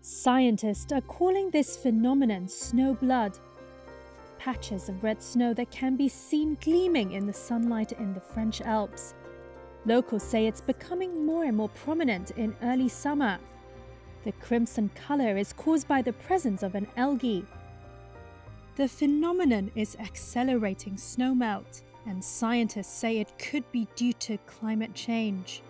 Scientists are calling this phenomenon snow blood. Patches of red snow that can be seen gleaming in the sunlight in the French Alps. Locals say it's becoming more and more prominent in early summer. The crimson color is caused by the presence of an algae. The phenomenon is accelerating snowmelt, and scientists say it could be due to climate change.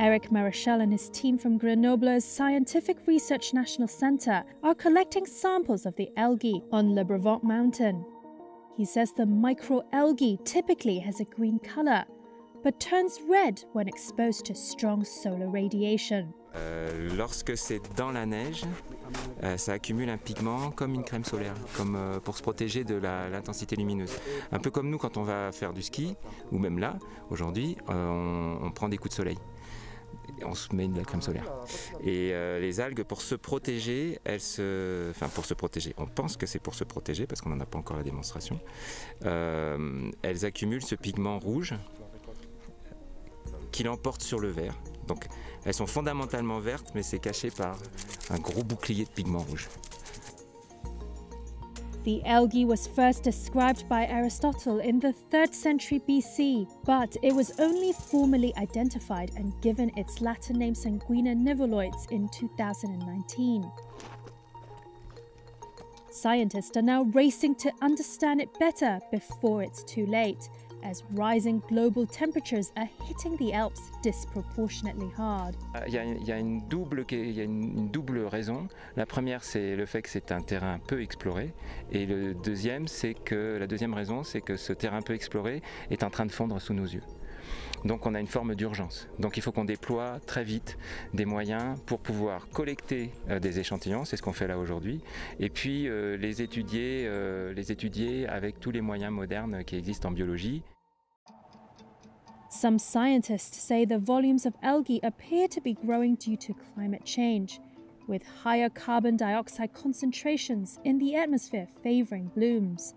Eric Marichal and his team from Grenoble's Scientific Research National Center are collecting samples of the algae on Le Brevant mountain. He says the microalgae typically has a green color, but turns red when exposed to strong solar radiation. Euh, lorsque c'est dans la neige, euh, ça accumule un pigment comme une crème solaire, comme euh, pour se protéger de l'intensité lumineuse. Un peu comme nous quand on va faire du ski, ou même là, aujourd'hui, on, on prend des coups de soleil on se met de la crème solaire. Et euh, les algues, pour se protéger, elles se. Enfin, pour se protéger, on pense que c'est pour se protéger parce qu'on n'en a pas encore la démonstration. Euh, elles accumulent ce pigment rouge qui l'emporte sur le vert. Donc, elles sont fondamentalement vertes, mais c'est caché par un gros bouclier de pigment rouge. The algae was first described by Aristotle in the 3rd century BC, but it was only formally identified and given its Latin name Sanguina niveloides in 2019. Scientists are now racing to understand it better before it's too late, as rising global temperatures are hitting the Alps disproportionately hard. Il y, a, il y a, une, double, il y a une, double raison. La première, c'est le fait que c'est un terrain peu exploré. Et le deuxième, que la deuxième raison, c'est que ce terrain peu exploré est en train de fondre sous nos yeux. Donc on a une forme d'urgence. Donc il faut qu'on déploie très vite des moyens pour pouvoir collecter euh, des échantillons, c'est ce qu'on fait là aujourd'hui, et puis euh, les, étudier, euh, les étudier avec tous les moyens modernes qui existent en biologie. Some scientists say the volumes of algae appear to be growing due to climate change, with higher carbon dioxide concentrations in the atmosphere favoring blooms.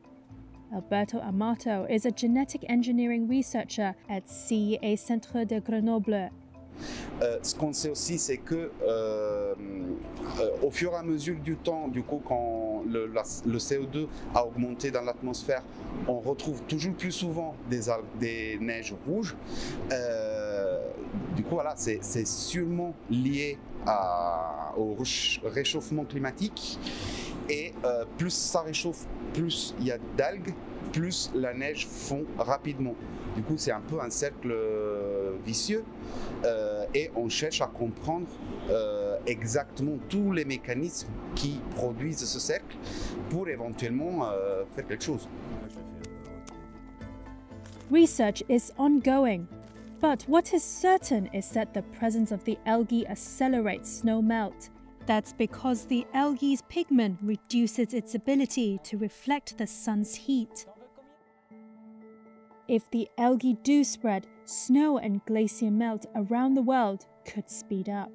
Alberto Amato is a genetic engineering researcher at CIE Centre de Grenoble. Euh, ce qu'on sait aussi, c'est que euh, euh, au fur et à mesure du temps, du coup, quand le, la, le CO2 a augmenté dans l'atmosphère, on retrouve toujours plus souvent des, neiges rouges. Du coup, voilà, c'est sûrement lié au réchauffement climatique. Et euh, plus ça réchauffe, plus il y a d'algues, plus la neige fond rapidement. Du coup, c'est un peu un cercle vicieux euh, et on cherche à comprendre euh, exactement tous les mécanismes qui produisent ce cercle pour éventuellement euh, faire quelque chose. Research is ongoing, but what is certain is that the presence of the algae accelerates snow melt. That's because the algae's pigment reduces its ability to reflect the sun's heat. If the algae do spread, snow and glacier melt around the world could speed up.